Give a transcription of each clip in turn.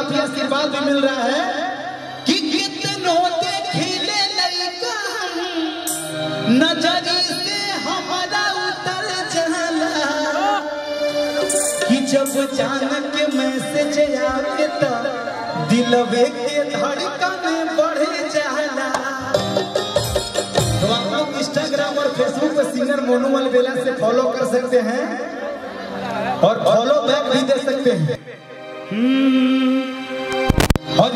काफ़ी आशीर्वाद भी मिल रहा है कि कितनो से हमारा उतर कि जब मैसेज आवे तो के धड़कन बढ़े तो आप लोग इंस्टाग्राम और फेसबुक पर सिंगर मोनू अलबेला से फॉलो कर सकते हैं और फॉलो बैक भी दे सकते हैं। और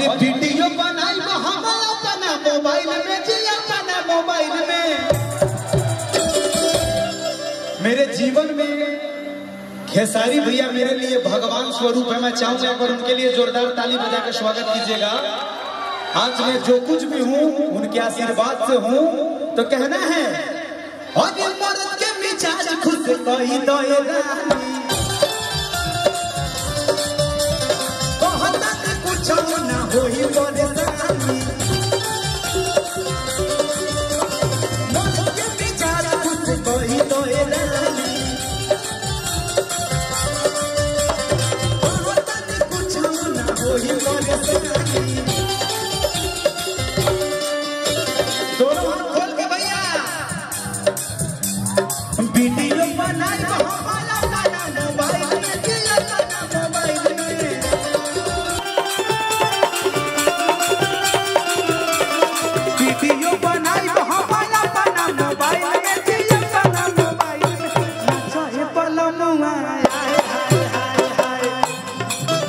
ये वीडियो बनाई अपना मोबाइल में जी मोबाइल में मेरे जीवन में खेसारी भैया मेरे लिए भगवान स्वरूप है, मैं चाहूँगा अगर उनके लिए जोरदार ताली बजा के स्वागत कीजिएगा आज मैं जो कुछ भी हूँ, उनके आशीर्वाद से हूँ तो कहना है और के मिजाज खुद कही दो रानी।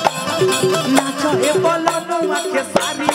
नाचो हे हे पलमुआ के सारी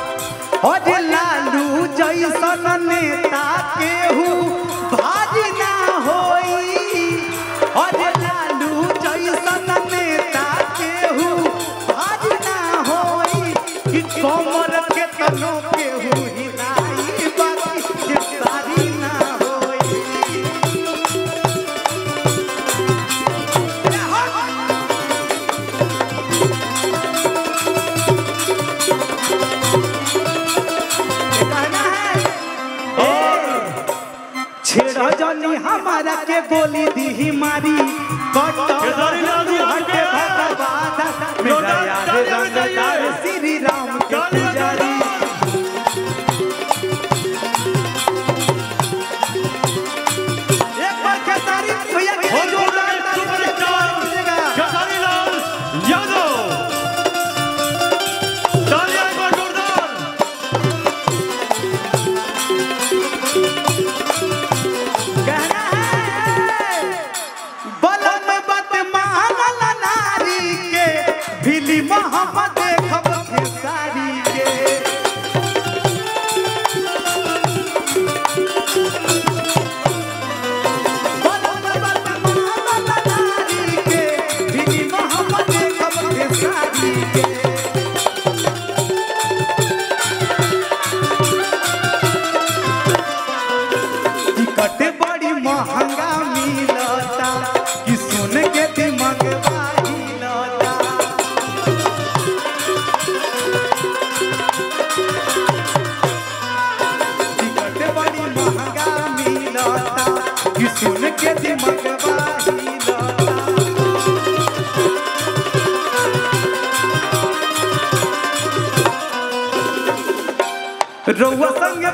जैसन नेता केहू भाजी ना होई। और लालू जैसन हमारा के गोली दी ही मारी। कटो हटे भगवान। मेरा याद तालियाँ Muhammad Rowa sange